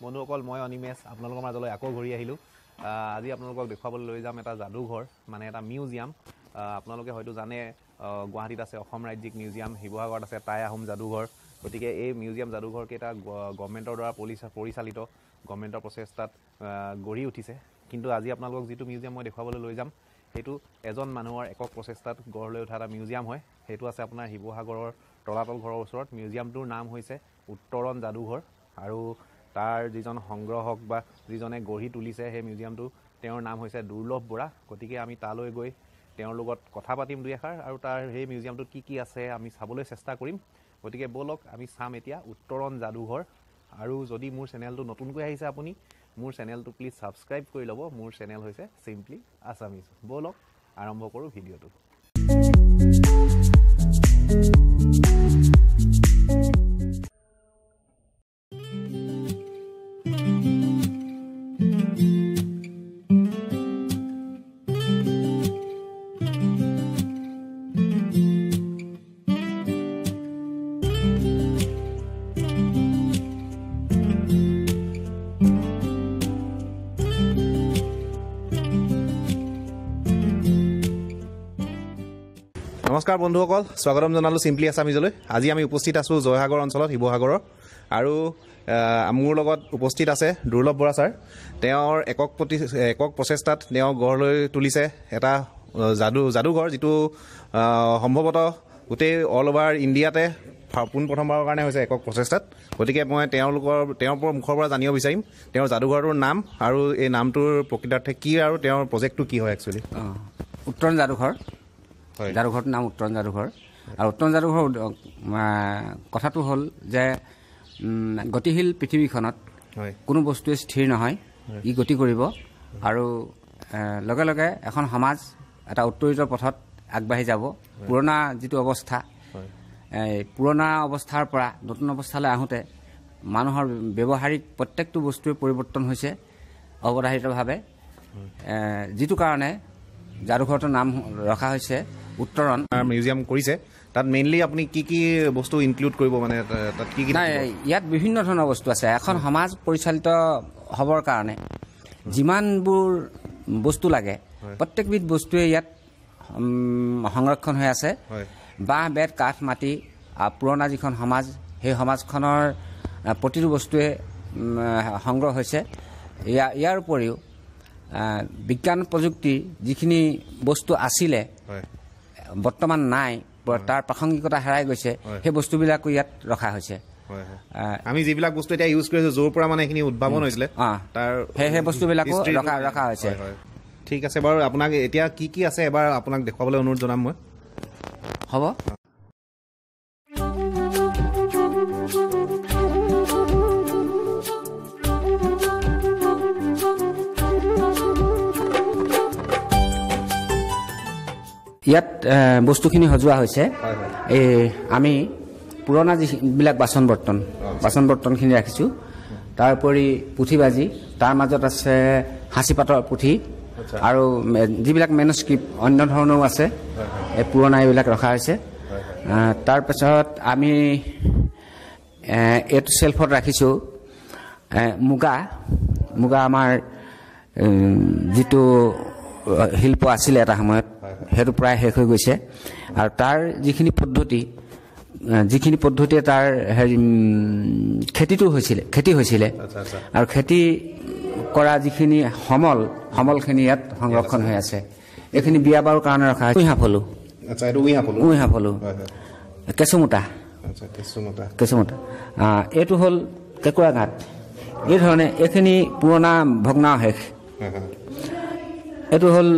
বন্ধুসকল মই অনিমেষ আপোনালোকৰ মাজলৈ আকৌ ঘূৰি আহিলোঁ। আহ, আজি আপোনালোকক দেখুৱাবলৈ লৈ যাম এটা যাদুঘৰ মানে এটা মিউজিয়াম। আপোনালোকে হয়তো জানে গুৱাহাটীত আছে অসম ৰাজ্যিক মিউজিয়াম শিৱসাগৰত আছে টাই আহোম যাদুঘৰ গতিকে এই মিউজিয়াম যাদুঘৰকেইটা গ- গভৰ্ণমেণ্টৰ দ্বাৰা পৰিচা- পৰিচালিত। গভৰ্ণমেণ্টৰ প্ৰচেষ্টাত গঢ়ি উঠিছে। কিন্তু আজি আপোনালোকক যিটো মিউজিয়াম মই দেখুৱাবলৈ লৈ যাম সেইটো এজন মানুহৰ একক প্ৰচেষ্টাত গঢ় লৈ উঠা এটা মিউজিয়াম হয়। সেইটো আছে আপোনাৰ শিৱসাগৰৰ তলাতল ঘৰৰ ওচৰত। মিউজিয়ামটোৰ নাম হৈছে উত্তৰণ যাদুঘৰ আৰু তাৰ যিজন সংগ্ৰহক বা যিজনে গঢ়ি তুলিছে সেই মিউজিয়ামটো তেওঁৰ নাম হৈছে দুৰ্লভ বৰা। গতিকে আমি তালৈ গৈ তেওঁৰ লগত কথা পাতিম দুই এষাৰ আৰু তাৰ সেই মিউজিয়ামটোত কি কি আছে আমি চাবলৈ চেষ্টা কৰিম। গতিকে ব'লক আমি চাম এতিয়া উত্তৰণ যাদুঘৰ। আৰু যদি মোৰ চেনেলটো নতুনকৈ আহিছে আপুনি মোৰ চেনেলটো প্লিজ ছাবস্ক্ৰাইব কৰি ল'ব। মোৰ চেনেল হৈছে চিম্পলি আছামিজ ব'লক আৰম্ভ কৰোঁ ভিডিঅ'টো। নমস্কাৰ বন্ধুসকল স্বাগতম জনালোঁ চিম্পলি আছামিজলৈ আজি আমি উপস্থিত আছোঁ জয়সাগৰ অঞ্চলত শিৱসাগৰৰ। আৰু মোৰ লগত উপস্থিত আছে দুৰ্লভ বৰা ছাৰ। তেওঁৰ একক প্ৰতি একক প্ৰচেষ্টাত তেওঁ গঢ় লৈ তুলিছে এটা যাদু যাদুঘৰ যিটো সম্ভৱতঃ গোটেই অল অভাৰ ইণ্ডিয়াতে পোনপ্ৰথমবাৰৰ কাৰণে হৈছে একক প্ৰচেষ্টাত। গতিকে মই তেওঁলোকৰ তেওঁৰ মুখৰ পৰা জানিব বিচাৰিম তেওঁৰ যাদুঘৰটোৰ নাম আৰু এই নামটোৰ প্ৰকৃতাৰ্থে কি আৰু তেওঁৰ প্ৰজেক্টটো কি হয় একচুৱেলি উত্তৰণ যাদুঘৰ। যাদুঘৰটোৰ নাম উত্তৰণ যাদুঘৰ। আৰু উত্তৰণ যাদুঘৰ কথাটো হ'ল যে গতিশীল পৃথিৱীখনত কোনো বস্তুৱে স্থিৰ নহয় ই গতি কৰিব। আৰু লগে লগে এখন সমাজ এটা উত্তৰিত পথত আগবাঢ়ি যাব। পুৰণা যিটো অৱস্থা পুৰণা অৱস্থাৰ পৰা নতুন অৱস্থালৈ আহোঁতে মানুহৰ ব্যৱহাৰিক প্ৰত্যেকটো বস্তুৱে পৰিৱৰ্তন হৈছে অৱধাৰিতভাৱে। যিটো কাৰণে যাদুঘৰটোৰ নাম ৰখা হৈছে। উত্তৰণ মিউজিয়াম কৰিছে। তাত মেইনলি আপুনি কি কি বস্তু ইনক্লুড কৰিব মানে তাত কি কি নাই? ইয়াত বিভিন্ন ধৰণৰ বস্তু আছে। এখন সমাজ পৰিচালিত হ'বৰ কাৰণে যিমানবোৰ বস্তু লাগে প্ৰত্যেকবিধ বস্তুৱে ইয়াত সংৰক্ষণ হৈ আছে। বাঁহ বেত কাঠ মাটি পুৰণা যিখন সমাজ সেই সমাজখনৰ প্ৰতিটো বস্তুৱে সংগ্ৰহ হৈছে। ইয়াৰ ইয়াৰ উপৰিও বিজ্ঞান প্ৰযুক্তিৰ যিখিনি বস্তু আছিলে বৰ্তমান নাই তাৰ প্ৰাসংগিকতা হেৰাই গৈছে। সেই বস্তুবিলাকো ইয়াত ৰখা হৈছে আমি যিবিলাক বস্তু এতিয়া ইউজ কৰিছো য'ৰ পৰা মানে এইখিনি উদ্ভাৱন হৈছিলে। তাৰ সেই- সেই বস্তুবিলাকো ৰখা- ৰখা হৈছে। ঠিক আছে বাৰু আপোনাক এতিয়া কি কি আছে এবাৰ আপোনাক দেখুৱাবলৈ অনুৰোধ জনাম মই হ'ব ইয়াত বস্তুখিনি সজোৱা হৈছে। এই আমি পুৰণা যিবিলাক বাচন বৰ্তন বাচন বৰ্তনখিনি ৰাখিছোঁ তাৰ উপৰি পুথি বাজি তাৰ মাজত আছে সাঁচি পাতৰ পুথি আৰু যিবিলাক মেনুস্ক্ৰিপ্ট অন্য ধৰণৰো আছে পুৰণা এইবিলাক ৰখা হৈছে। তাৰপাছত আমি এইটো চেল্ফত ৰাখিছোঁ মুগা। মুগা আমাৰ যিটো শিল্প আছিলে এটা সময়ত সেইটো প্ৰায় শেষ হৈ গৈছে। আৰু তাৰ যিখিনি পদ্ধতি যিখিনি পদ্ধতিয়ে তাৰ হেৰি খেতিটো হৈছিলে খেতি হৈছিলে। আচ্ছা আচ্ছা। আৰু খেতি কৰা যিখিনি সমল সমলখিনি ইয়াত সংৰক্ষণ হৈ আছে। এইখিনি বিয়া বাৰুৰ কাৰণে ৰখা হৈছে। উইহা ফলো। উইহা ফলো। কেঁচুমতা আহ, এইটো হ'ল কেঁকুৰা ঘাট এই ধৰণে এইখিনি পুৰণা হয়। এইটো হ'ল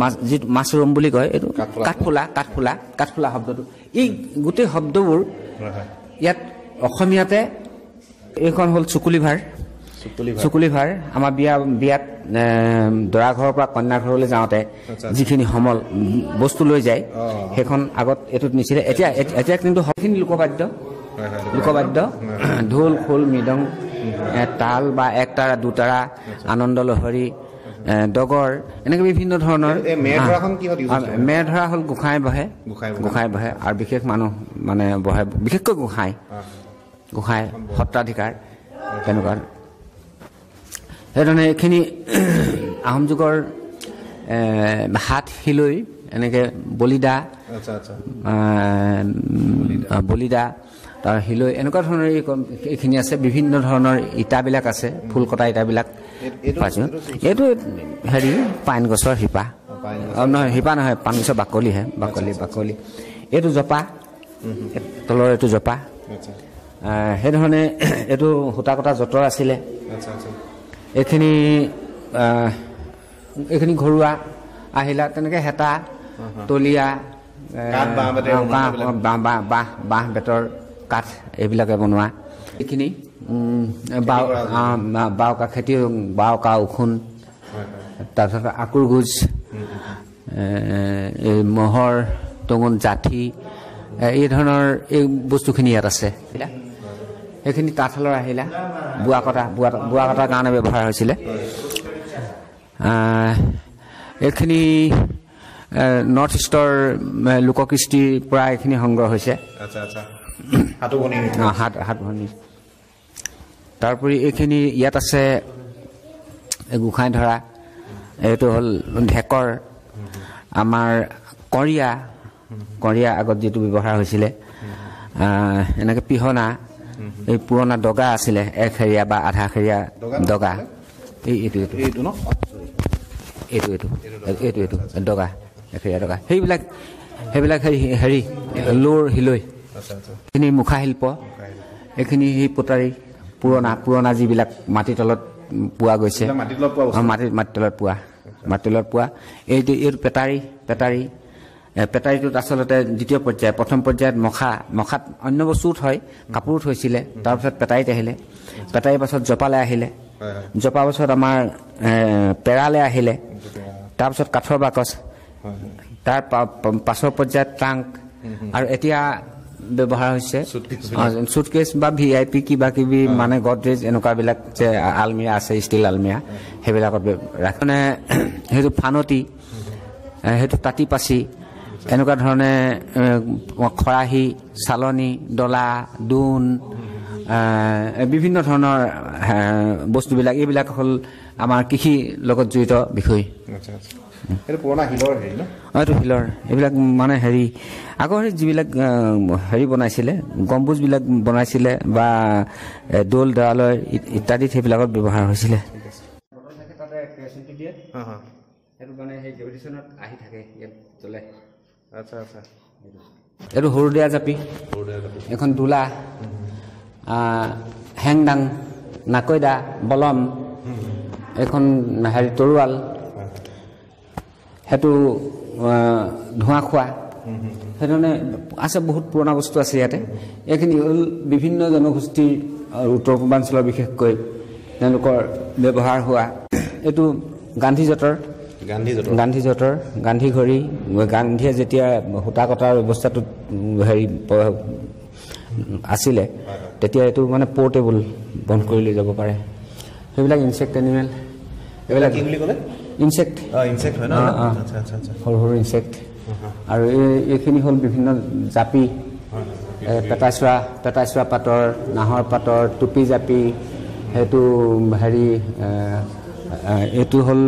মাছ যিটো মাছৰুম বুলি কয় এইটো কাঠফুলা। কাঠফুলা কাঠফুলা শব্দটো। এই গোটেই শব্দবোৰ ইয়াত অসমীয়াতে এইখন হ'ল চুকুলি ভাৰ। চুকুলি ভাত চুকুলি ভাৰ আমাৰ বিয়া বিয়াত দৰা ঘৰৰ পৰা কন্যা ঘৰলৈ যাওঁতে। যিখিনি সমল বস্তু লৈ যায়। সেইখন আগত এইটোত নিছিলে। এতিয়া এতিয়া কিন্তু সেইখিনি লোকবাদ্য। লোকবাদ্য। ঢোল খোল মৃদং তাল বা একতাৰা দুতাৰা আনন্দ লহৰী ডগৰ এনেকৈ বিভিন্ন ধৰণৰ। মেৰ ধৰা হ'ল গোঁসাই বহে। গোঁসাই বহে। আৰু বিশেষ মানুহ মানে বহে। বিশেষকৈ গোঁসাই। গোঁসাই সত্ৰাধিকাৰ। তেনেকুৱা। সেইধৰণে এইখিনি আহোম যুগৰ হাত শিলৈ এনেকৈ বলিদা। বলিদা তাৰ শিলৈ এনেকুৱা ধৰণৰ এইখিনি আছে বিভিন্ন ধৰণৰ ইটাবিলাক আছে ফুল কটা ইটাবিলাক পাইছোঁ। এইটো হেৰি পাইন গছৰ শিপা। নহয় শিপা নহয় পাইন গছৰ বাকলিহে বাকলি বাকলি। এইটো জপা। তলৰ এইটো জপা। সেইধৰণে এইটো সূতা কটা যঁতৰ আছিলে। এইখিনি এইখিনি ঘৰুৱা আহিলা তেনেকৈ হেতা তলীয়া বাঁহ বাঁহ বাঁহ বাঁহ বেতৰ কাঠ এইবিলাকে বনোৱা। এইখিনি বাও বাওকা খেতি বাওকা উখোন তাৰপিছত আকুৰ গোজ এই মহৰ টঙন জাঠি এই ধৰণৰ এই বস্তুখিনি ইয়াত আছে। সেইখিনি তাঁতশালৰ আহিলা? বোৱা কটা বোৱা বোৱা কটাৰ কাৰণে ব্যৱহাৰ হৈছিলে। এইখিনি নৰ্থ ইষ্টৰ লোককৃষ্টিৰ পৰা এইখিনি সংগ্ৰহ হৈছে। হাতো হাত ভনী। তাৰোপৰি এইখিনি ইয়াত আছে গোঁসাই ধৰা। এইটো হ'ল ঢেকৰ। আমাৰ কঁৰীয়া কঁৰীয়া আগত যিটো ব্যৱহাৰ হৈছিলে এনেকৈ পিহনা। এই পুৰণা দগা আছিলে এখেৰীয়া বা আধা খেৰীয়া দগা এই এইটো এইটো। এইটো এইটো এইটো। এইটো এইটো এখেৰীয়া দগা সেইবিলাক সেইবিলাক হেৰি হেৰি লোৰ হিলৈ। এইখিনি মুখা শিল্প এইখিনি সেই পোতাৰী পুৰণা পুৰণা যিবিলাক মাটিৰ তলত পোৱা গৈছে। এইবিলাক মাটিৰ তলত পোৱা মাটিৰ তলত পোৱা এইটো এইটো পেটাৰী পেটাৰী পেটাৰীটোত আচলতে দ্বিতীয় পৰ্যায় প্ৰথম পৰ্যায়ত মখা মখাত অন্য বস্তুও থয় কাপোৰো থৈছিলে তাৰপিছত পেটাৰীত আহিলে। পেটাৰীৰ পাছত জপালে আহিলে। হয় হয়। জপা পাছত আমাৰ পেৰালে আহিলে। তাৰপিছত কাঠৰ বাকচ তাৰ পাছৰ পৰ্যায়ত ট্ৰাংক। আৰু এতিয়া ব্যৱহাৰ হৈছে। চুটকেছ বা ভি আই পি কিবা কিবি মানে গডৰেজ এনেকুৱাবিলাক যে আলমিৰা আছে ষ্টীল আলমিৰা সেইবিলাকত মানে সেইটো ফানতি সেইটো তাঁতি পাচি এনেকুৱা ধৰণে খৰাহী চালনী ডলা এ, বিভিন্ন ধৰণৰ বস্তুবিলাক। এইবিলাক হ'ল আমাৰ কৃষিৰ লগত জড়িত বিষয়। পুৰণা শিলৰ হেৰি ন? অ, এইটো শিলৰ এইবিলাক মানে হেৰি আগৰ যিবিলাক হেৰি বনাইছিলে গম্বুজবিলাক বনাইছিলে বা দৌল দেৱালয় ইত্যাদিত সেইবিলাকত ব্যৱহাৰ হৈছিলে। হা হা। সেইটো মানে সেই গ্ৰেভিটেশ্যনত আহি থাকে ইয়াত জ্বলে। আচ্ছা আচ্ছা। এইটো সৰু দিয়া জাপি। এখন দোলা হেংদাং নাকৈদা বলম এইখন হেৰি তৰোৱাল। সেইটো ধোঁৱা খোৱা। সেইধৰণে আছে বহুত পুৰণা বস্তু আছে ইয়াতে। এইখিনি হ'ল বিভিন্ন জনগোষ্ঠীৰ উত্তৰ পূৰ্বাঞ্চলৰ বিশেষকৈ তেওঁলোকৰ ব্যৱহাৰ হোৱা। এইটো গান্ধী জঁটৰ। গান্ধী য'ত গান্ধী জঁটৰ গান্ধী ঘড়ী। গান্ধীয়ে যেতিয়া সূতা কটাৰ ব্যৱস্থাটোত হেৰি আছিলে তেতিয়া এইটো মানে পৰ্টেবল বন্ধ কৰি লৈ যাব পাৰে। সেইবিলাক ইনচেক্ট এনিমেল এইবিলাক কি বুলি ক'লে? ইনচেক্ট ইনচেক্ট হয় ন? অঁ। আচ্ছা আচ্ছা আচ্ছা। সৰু সৰু ইনচেক্ট আৰু এই এইখিনি হ'ল বিভিন্ন জাপি পেটাচোৱা পেটাচোৱা পাতৰ নাহৰ পাতৰ টুপি জাপি সেইটো হেৰি এইটো হ'ল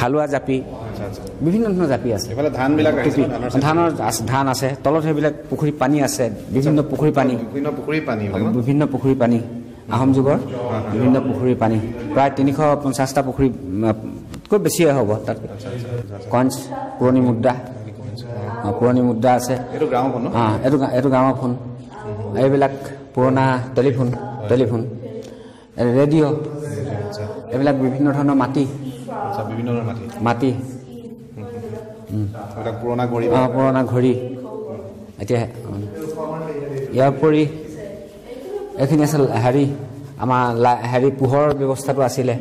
হালোৱা জাপি। বিভিন্ন ধৰণৰ জাপি আছে। ধানৰ ধান আছে। তলত সেইবিলাক পুখুৰী পানী আছে। বিভিন্ন পুখুৰী পানী। পুখুৰীৰ পানী? বিভিন্ন পুখুৰী পানী। আহোম যুগৰ বিভিন্ন পুখুৰী পানী। প্ৰায় তিনিশ পঞ্চাছটা পুখুৰী কৈ বেছিয়ে হ'ব তাত। কইন্স পুৰণি মুদ্ৰা। পুৰণি মুদ্ৰা আছে। এইটো গ্ৰামফোন ন? অঁ এইটো এইটো গাঁৱৰ ফোন। এইবিলাক পুৰণা টেলিফোন টেলিফোন। ৰেডিঅ' এইবিলাক বিভিন্ন ধৰণৰ মাটি। আচ্ছা বিভিন্ন ধৰণৰ মাটি। পুৰণা ঘড়ী অঁ পুৰণা ঘড়ী। এতিয়া ইয়াৰ উপৰি এইখিনি আছিল হেৰি। আমাৰ লা- হেৰি পোহৰৰ ব্যৱস্থাটো আছিলে।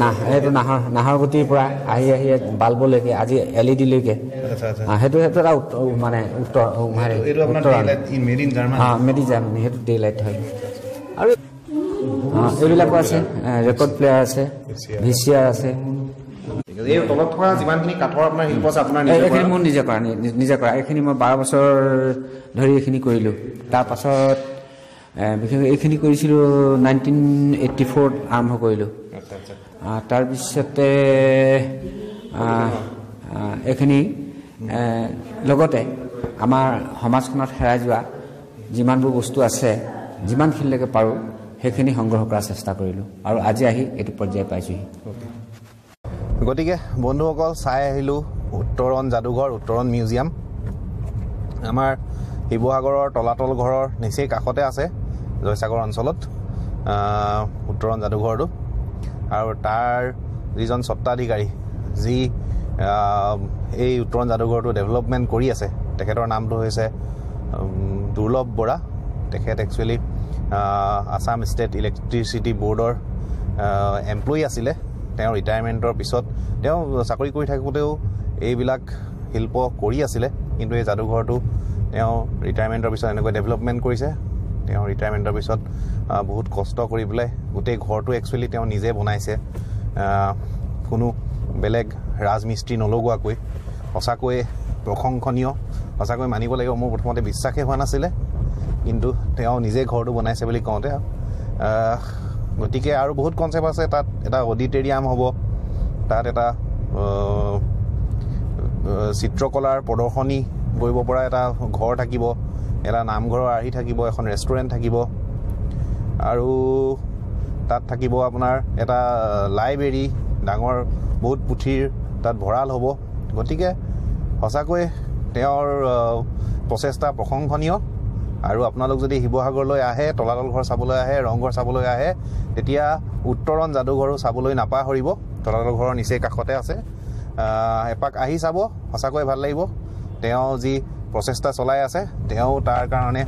নাহ সেইটো নাহৰ নাহৰ গুটিৰ পৰা আহি আহি বাল্বলৈকে আজি এল ই ডিলৈকে সেইটো সেইটো এটা উত্তৰ মানে উত্তৰ হেৰি অঁ মেডি জাৰ্মানী সেইটো ডে লাইট হয়। আৰু এইবিলাকো আছে ৰেকৰ্ড প্লেয়াৰ আছে ভি চি আৰ আছে। ঠিক আছে। এই তলত থকা যিমানখিনি কাঠৰ আপোনাৰ শিল্প আছে আপোনাৰ এই- নিজে এইখিনি কৰা? মোৰ নিজে কৰা নিজে কৰা। এইখিনি মই বাৰ বছৰ ধৰি এইখিনি কৰিলোঁ। তাৰ পাছত এ, বিশেষকৈ এইখিনি কৰিছিলোঁ নাইনটিন এইট্টি ফ'ৰত আৰম্ভ কৰিলোঁ। তাৰপিছতে এইখিনি লগতে আমাৰ সমাজখনত হেৰাই যোৱা যিমানবোৰ বস্তু আছে যিমানখিনিলৈকে পাৰোঁ সেইখিনি সংগ্ৰহ কৰাৰ চেষ্টা কৰিলোঁ। আৰু আজি আহি এইটো পৰ্যায় পাইছোঁহি। গতিকে বন্ধুসকল চাই আহিলোঁ উত্তৰণ যাদুঘৰ উত্তৰণ মিউজিয়াম। আমাৰ শিৱসাগৰৰ তলাতল ঘৰৰ নিচেই কাষতে আছে জয়সাগৰ অঞ্চলত উত্তৰণ যাদুঘৰটো। আৰু তাৰ যিজন স্বত্বাধিকাৰী যি এই উত্তৰণ যাদুঘৰটো ডেভেলপমেণ্ট কৰি আছে তেখেতৰ নামটো হৈছে দুৰ্লভ বৰা। তেখেত একচুৱেলি আছাম ষ্টেট ইলেক্ট্ৰিচিটি বৰ্ডৰ এমপ্লয়ী আছিলে। তেওঁ ৰিটায়াৰমেণ্টৰ পিছত তেওঁ চাকৰি কৰি থাকোঁতেও এইবিলাক শিল্প কৰি আছিলে। কিন্তু এই যাদুঘৰটো তেওঁ ৰিটায়াৰমেণ্টৰ পিছত এনেকৈ ডেভেলপমেণ্ট কৰিছে। তেওঁ ৰিটায়াৰমেণ্টৰ পিছত বহুত কষ্ট কৰি পেলাই গোটেই ঘৰটো একচুৱেলি তেওঁ নিজে বনাইছে। কোনো বেলেগ ৰাজমিস্ত্ৰী নলগোৱাকৈ। সঁচাকৈয়ে প্ৰশংসনীয়। সঁচাকৈ মানিব লাগিব মোৰ প্ৰথমতে বিশ্বাসেই হোৱা নাছিলে। কিন্তু তেওঁ নিজে ঘৰটো বনাইছে বুলি কওঁতে গতিকে আৰু বহুত কনচেপ্ট আছে তাত এটা অডিটেৰিয়াম হ'ব। তাত এটা চিত্ৰকলাৰ প্ৰদৰ্শনী কৰিব পৰা এটা ঘৰ থাকিব এটা নামঘৰৰ আৰ্হি থাকিব এখন ৰেষ্টুৰেণ্ট থাকিব। আৰু তাত থাকিব আপোনাৰ এটা লাইব্ৰেৰী ডাঙৰ বহুত পুথিৰ তাত ভঁৰাল হ'ব। গতিকে সঁচাকৈ তেওঁৰ প্ৰচেষ্টা প্ৰশংসনীয়। আৰু আপোনালোক যদি শিৱসাগৰলৈ আহে তলাতল ঘৰ চাবলৈ আহে ৰংঘৰ চাবলৈ আহে তেতিয়া উত্তৰণ যাদুঘৰো চাবলৈ নাপাহৰিব। তলাতল ঘৰৰ নিচেই কাষতে আছে। এপাক আহি চাব সঁচাকৈ ভাল লাগিব। তেওঁ যি প্ৰচেষ্টা চলাই আছে তেওঁ তাৰ কাৰণে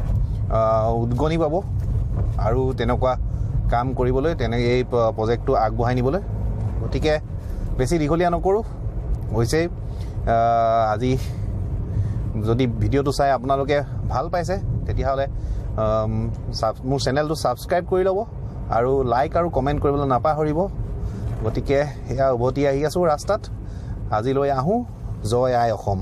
উদগনি পাব আৰু তেনেকুৱা কাম কৰিবলৈ তেনে এই প্ৰজেক্টটো আগবঢ়াই নিবলৈ। গতিকে বেছি দীঘলীয়া নকৰোঁ। হৈছেই আজি যদি ভিডিঅ'টো চাই আপোনালোকে ভাল পাইছে তেতিয়াহ'লে মোৰ চেনেলটো ছাবস্ক্ৰাইব কৰি ল'ব আৰু লাইক আৰু কমেণ্ট কৰিবলৈ নাপাহৰিব। গতিকে সেয়া উভতি আহি আছোঁ ৰাস্তাত। আজিলৈ আহোঁ। জয় আই অসম।